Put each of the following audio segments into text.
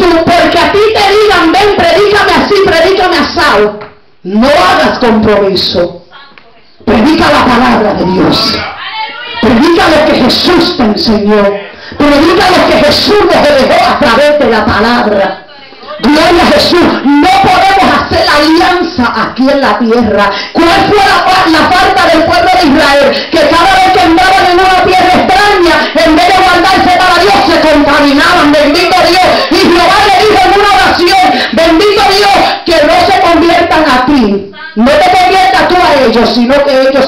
Porque a ti te digan, ven, predícame así, predícame asado. No hagas compromiso. Predica la palabra de Dios. Predica lo que Jesús te enseñó. Predica lo que Jesús nos dejó a través de la palabra. Gloria a Jesús. No podemos hacer alianza aquí en la tierra. ¿Cuál fue la, la, falta del pueblo de Israel? Que cada vez que andaban en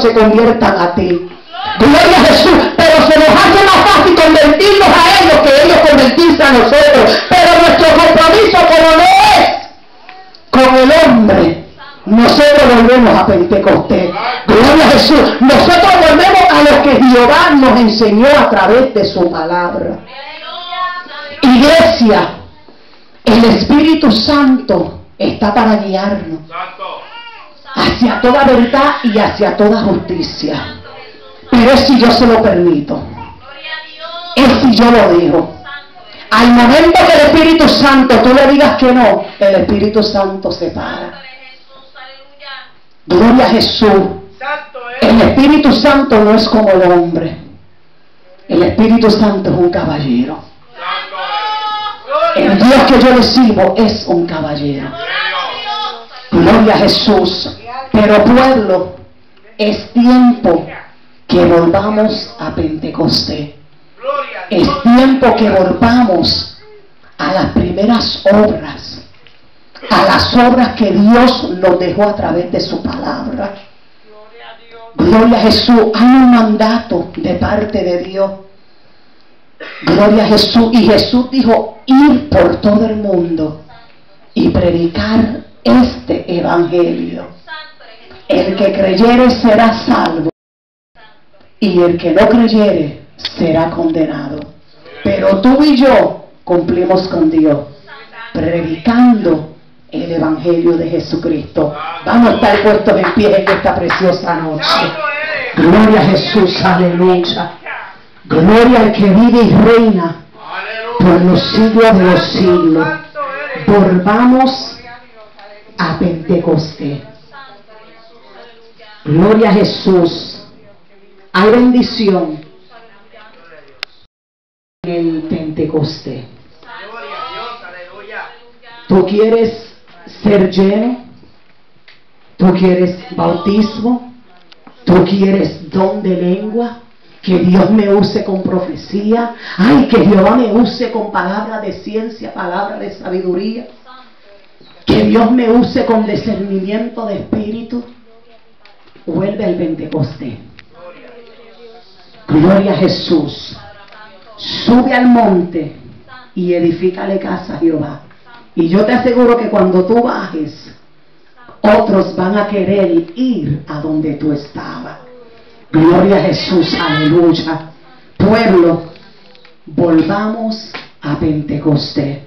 se conviertan a ti. Gloria a Jesús. Pero se nos hace más fácil convertirnos a ellos que ellos convertirse a nosotros. Pero nuestro compromiso como no es con el hombre, nosotros volvemos a Pentecostés. Gloria a Jesús. Nosotros volvemos a lo que Jehová nos enseñó a través de su palabra. Iglesia, el Espíritu Santo está para guiarnos hacia toda verdad y hacia toda justicia. Pero es si yo se lo permito. Es si yo lo digo. Al momento que el Espíritu Santo tú le digas que no, el Espíritu Santo se para. Gloria a Jesús. El Espíritu Santo no es como el hombre. El Espíritu Santo es un caballero. El Dios que yo recibo es un caballero. Gloria a Jesús. Pero pueblo, es tiempo que volvamos a Pentecostés. Es tiempo que volvamos a las primeras obras, a las obras que Dios nos dejó a través de su palabra. Gloria a Jesús. Hay un mandato de parte de Dios. Gloria a Jesús. Y Jesús dijo, ir por todo el mundo y predicar este evangelio. El que creyere será salvo y el que no creyere será condenado. Pero tú y yo cumplimos con Dios, predicando el Evangelio de Jesucristo. Vamos a estar puestos en pie en esta preciosa noche. Gloria a Jesús, aleluya. Gloria al que vive y reina por los siglos de los siglos. Volvamos a Pentecostés. Gloria a Jesús. Hay bendición en el Pentecostés. Tú quieres ser lleno. Tú quieres bautismo. Tú quieres don de lengua. Que Dios me use con profecía. Ay, que Jehová me use con palabra de ciencia, palabra de sabiduría. Que Dios me use con discernimiento de espíritu. Vuelve al Pentecostés. Gloria a Jesús. Sube al monte y edifícale casa a Jehová. Y yo te aseguro que cuando tú bajes, otros van a querer ir a donde tú estabas. Gloria a Jesús, aleluya. Pueblo, volvamos a Pentecostés.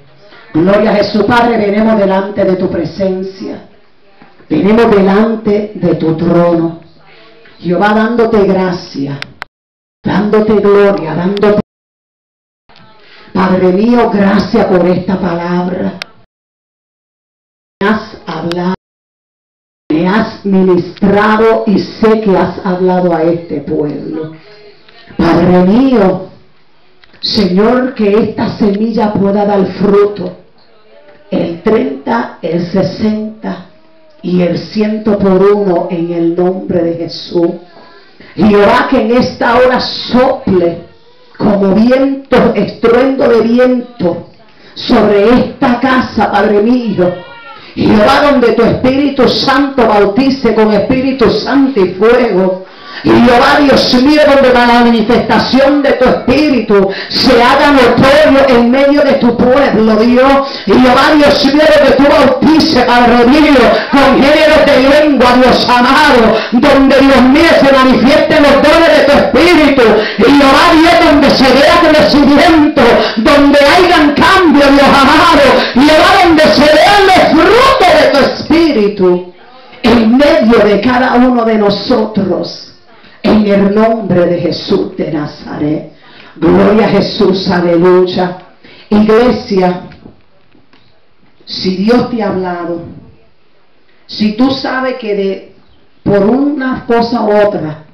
Gloria a Jesús, Padre, venimos delante de tu presencia. Venimos delante de tu trono. Jehová dándote gracia dándote gloria, dándote... Padre mío, gracias por esta palabra. Me has hablado, me has ministrado y sé que has hablado a este pueblo. Padre mío, Señor, que esta semilla pueda dar fruto. El 30, el 60 y el ciento por uno en el nombre de Jesús. Jehová que en esta hora sople como viento, estruendo de viento sobre esta casa, Padre mío. Jehová donde tu Espíritu Santo bautice con Espíritu Santo y fuego y Jehová Dios mío, donde la manifestación de tu espíritu se haga notorio en medio de tu pueblo, Dios. Y Jehová Dios mío, donde tú bautices, Padre mío, con género de lengua, Dios amado, donde Dios mío se manifiesten los dones de tu espíritu. Y Jehová Dios, donde se vea crecimiento, donde hayan cambio, Dios amado. Y Jehová, donde se vean los frutos de tu espíritu en medio de cada uno de nosotros. En el nombre de Jesús de Nazaret. Gloria a Jesús, aleluya. Iglesia, Si Dios te ha hablado, si tú sabes que de por una cosa u otra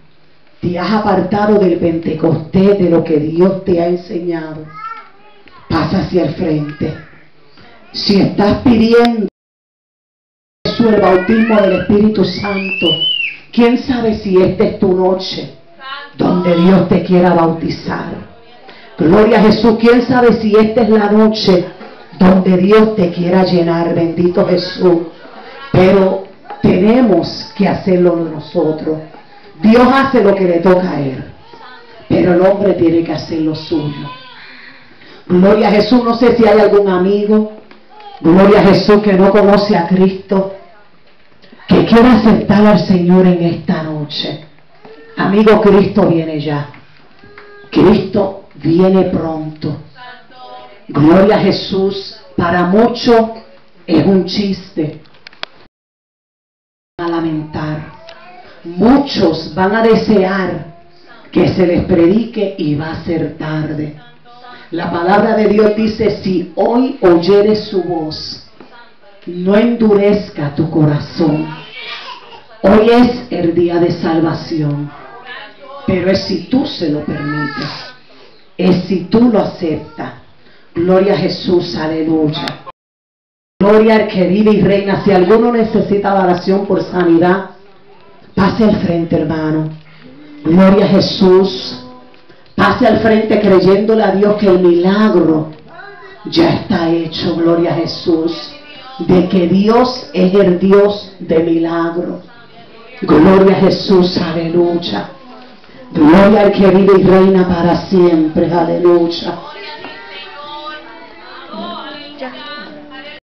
te has apartado del Pentecostés, de lo que Dios te ha enseñado, pasa hacia el frente. Si estás pidiendo el bautismo del Espíritu Santo, quién sabe si esta es tu noche donde Dios te quiera bautizar. Gloria a Jesús, quién sabe si esta es la noche donde Dios te quiera llenar, bendito Jesús. Pero tenemos que hacerlo nosotros. Dios hace lo que le toca a Él, pero el hombre tiene que hacer lo suyo. Gloria a Jesús, no sé si hay algún amigo, gloria a Jesús que no conoce a Cristo, que quiera aceptar al Señor en esta noche. Amigo, Cristo viene ya. Cristo viene pronto. Gloria a Jesús. Para muchos es un chiste. A lamentar. Muchos van a desear que se les predique y va a ser tarde. La palabra de Dios dice, si hoy oyeres su voz, no endurezca tu corazón. Hoy es el día de salvación, pero es si tú se lo permites, es si tú lo aceptas. Gloria a Jesús, aleluya. Gloria al que y reina. Si alguno necesita oración por sanidad, pase al frente, hermano. Gloria a Jesús. Pase al frente creyéndole a Dios que el milagro ya está hecho. Gloria a Jesús. De que Dios es el Dios de milagro. Gloria a Jesús, aleluya. Gloria al que vive y reina para siempre, aleluya.